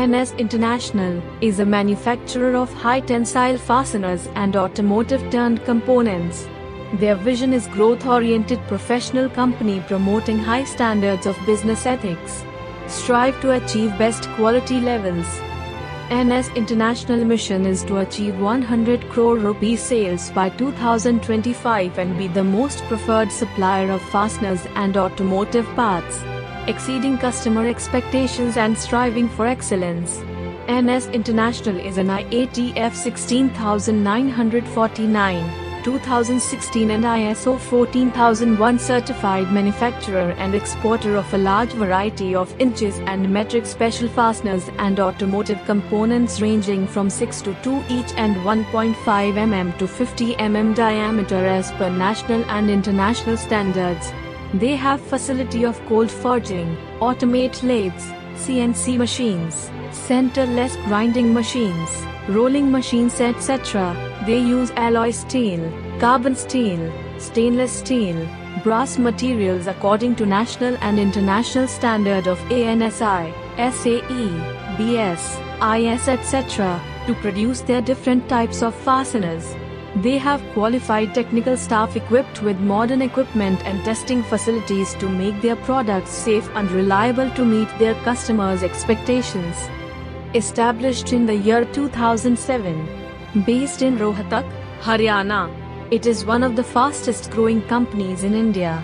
NS International is a manufacturer of high tensile fasteners and automotive turned components. Their vision is growth oriented professional company promoting high standards of business ethics. Strive to achieve best quality levels. NS International mission is to achieve 100 crore rupee sales by 2025 and be the most preferred supplier of fasteners and automotive parts exceeding customer expectations and striving for excellence. NS International is an IATF 16949, 2016 and ISO 14001 certified manufacturer and exporter of a large variety of inches and metric special fasteners and automotive components ranging from 6 to 2 each and 1.5 mm to 50 mm diameter as per national and international standards. They have facility of cold forging, automate lathes, CNC machines, centerless grinding machines, rolling machines etc. They use alloy steel, carbon steel, stainless steel, brass materials according to national and international standard of ANSI, SAE, BS, IS etc. to produce their different types of fasteners. They have qualified technical staff equipped with modern equipment and testing facilities to make their products safe and reliable to meet their customers' expectations. Established in the year 2007, based in Rohtak, Haryana, it is one of the fastest growing companies in India.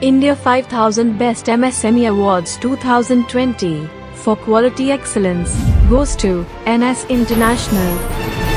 India 5000 Best MSME Awards 2020 for quality excellence goes to NS International.